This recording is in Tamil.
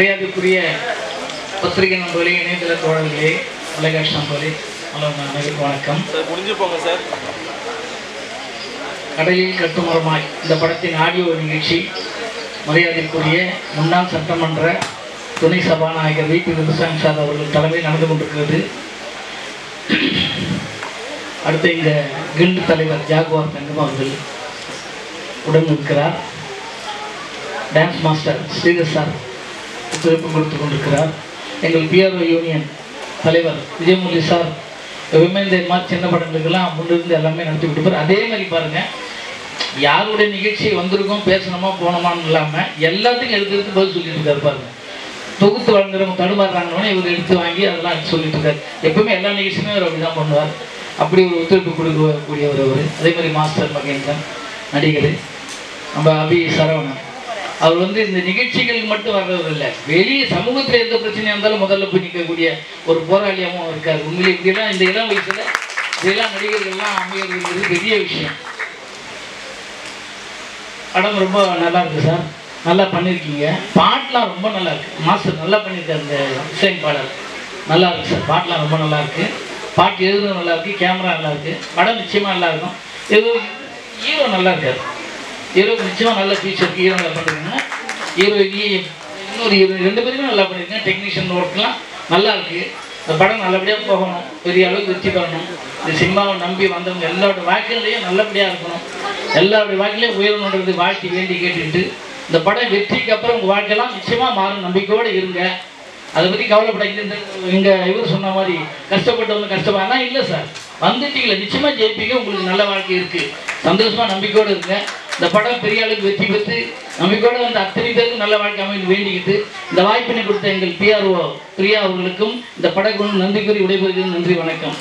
மரியாதைக்குரிய பத்திரிகை நண்பர்களே இணையதள தோழர்களே தொலைக்காட்சி நண்பர்களே அனைவருக்கும் வணக்கம். சார் முடிஞ்சு போங்க சார். கடலில் கட்டுமரமாய் இந்த படத்தின் ஆடியோ நிகழ்ச்சி மரியாதைக்குரிய முன்னாள் சட்டமன்ற துணை சபாநாயகர் வி. பி. விவசாயம் சார் அவர்கள் தலைமையில் நடந்து கொண்டிருக்கிறது. அடுத்து இந்த கில்டு தலைவர் ஜாகுவார் தங்கம் அவர்கள் உடன் இருக்கிறார். டான்ஸ் மாஸ்டர் ஸ்ரீதர் சார் ஒத்துழைப்பு கொடுத்து கொண்டிருக்கிறார் எங்கள் பிஆர்ஓ யூனியன் தலைவர் விஜயமுரளி சார் எப்பவுமே சின்ன படங்களுக்கெல்லாம் முன்னிருந்து எல்லாமே நடத்தி கொடுப்பார். அதே மாதிரி பாருங்கள் யாருடைய நிகழ்ச்சி வந்திருக்கோம் பேசணுமா போனோமான்னு இல்லாமல் எல்லாத்துக்கும் எடுத்து எடுத்து பதில் சொல்லிட்டு இருக்காரு பாருங்க. தொகுத்து வழங்குறவங்க தடுமாறுறாங்கன்னு இவர் எடுத்து வாங்கி அதெல்லாம் எடுத்து சொல்லிட்டு இருக்காரு. எப்பவுமே எல்லா நிகழ்ச்சியுமே அவர் அப்படிதான் பண்ணுவார். அப்படி ஒரு ஒத்துழைப்பு கொடுக்கக்கூடியவர் அவர். அதே மாதிரி மாஸ்டர் மகேந்திரன் நடிகர். நம்ம அபி சரவணன். அவர் வந்து இந்த நிகழ்ச்சிகளுக்கு மட்டும் வர்றது இல்லை வெளியே சமூகத்தில் எந்த பிரச்சனையாக இருந்தாலும் முதல்ல போய் நிற்கக்கூடிய ஒரு போராளியாகவும் இருக்கார். உண்மையிலே இப்படிலாம் இந்த இளம் வயசில் இதெல்லாம் நடிகர்கள்லாம் அமைகிறதுங்கிறது பெரிய விஷயம். படம் ரொம்ப நல்லா இருக்கு சார். நல்லா பண்ணியிருக்கீங்க பாட்டெலாம் ரொம்ப நல்லா இருக்கு. மாஸ்டர் நல்லா பண்ணியிருக்காரு அந்த பாடல். நல்லா இருக்கு சார். பாட்டெலாம் ரொம்ப நல்லா இருக்கு. பாட்டு எழுதுறது நல்லா இருக்கு. கேமரா நல்லா இருக்கு. படம் நிச்சயமாக நல்லா இருக்கும். இது ஹீரோ நல்லா இருக்காரு. இருபது நிச்சயமாக நல்ல ஃபியூச்சர் இருக்கு. ஹீரோ நல்லா பண்ணிருக்காங்க ஹீரோ இன்னொரு இருபது ரெண்டு பேருமே நல்லா பண்ணியிருக்கேன் டெக்னீஷியன் ஒர்க்லாம் நல்லா இருக்குது இந்த படம் நல்லபடியாக போகணும். பெரிய அளவுக்கு வெற்றி பெறணும். இந்த சினிமாவை நம்பி வந்தவங்க எல்லாருடைய வாழ்க்கையிலையும் நல்லபடியாக இருக்கணும். எல்லாருடைய வாழ்க்கையிலையும் உயரணுன்றது வாழ்க்கை வேண்டி கேட்டுட்டு இந்த படம் வெற்றிக்கு அப்புறம் உங்கள் வாழ்க்கையெல்லாம் நிச்சயமாக மாறும் நம்பிக்கையோடு இருங்க. அதை பற்றி கவலைப்படாதீங்க. இங்கே இவர் சொன்ன மாதிரி கஷ்டப்பட்டவங்க கஷ்டப்படா இல்லை சார். வந்துட்டீங்களே. நிச்சயமாக ஜெயிப்பீங்க. உங்களுக்கு நல்ல வாழ்க்கை இருக்குது சந்தோஷமாக நம்பிக்கையோடு இருங்க. இந்த படம் பெரிய அளவுக்கு வெற்றி பெற்று நம்பிக்கையோடு வந்து அத்தனை பேருக்கும் நல்ல வாழ்க்கை அமைந்து வேண்டிக்கிட்டு இந்த வாய்ப்பினை கொடுத்த எங்கள் பிஆர்ஓ பிரியா அவர்களுக்கும் இந்த படக்குழு நன்றி கூறி விடைபெறுகிறேன். நன்றி வணக்கம்.